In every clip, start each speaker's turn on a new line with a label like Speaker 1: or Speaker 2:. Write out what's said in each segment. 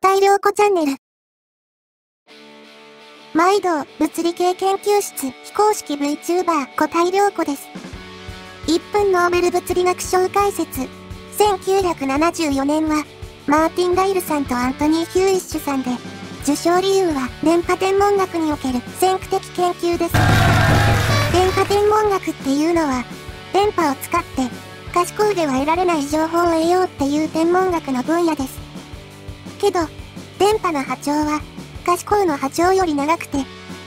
Speaker 1: 固体量子チャンネル。毎度、物理系研究室、非公式 VTuber、固体量子です。1分ノーベル物理学賞解説。1974年は、マーティン・ライルさんとアントニー・ヒューイッシュさんで、受賞理由は電波天文学における先駆的研究です。電波天文学っていうのは、電波を使って、賢いでは得られない情報を得ようっていう天文学の分野です。けど、電波の波長は、賢いの波長より長くて、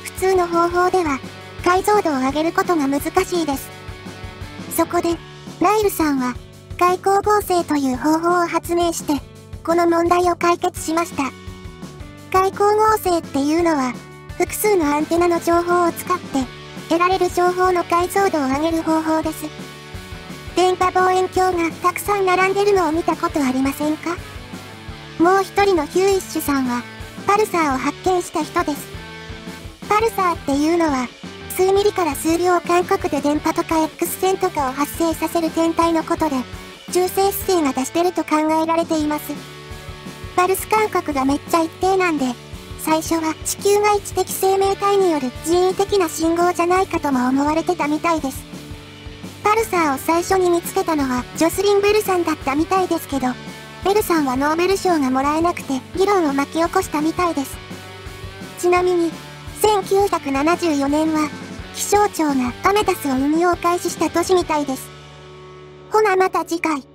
Speaker 1: 普通の方法では、解像度を上げることが難しいです。そこで、ライルさんは、外光合成という方法を発明して、この問題を解決しました。外光合成っていうのは、複数のアンテナの情報を使って、得られる情報の解像度を上げる方法です。電波望遠鏡がたくさん並んでるのを見たことありませんか？もう一人のヒューイッシュさんは、パルサーを発見した人です。パルサーっていうのは、数ミリから数秒間隔で電波とか X 線とかを発生させる天体のことで、中性子星が出してると考えられています。パルス間隔がめっちゃ一定なんで、最初は地球が一的生命体による人為的な信号じゃないかとも思われてたみたいです。パルサーを最初に見つけたのはジョスリン・ベルさんだったみたいですけど、ベルさんはノーベル賞がもらえなくて議論を巻き起こしたみたいです。ちなみに、1974年は、気象庁がアメタスを運用開始した年みたいです。ほなまた次回。